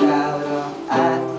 Child at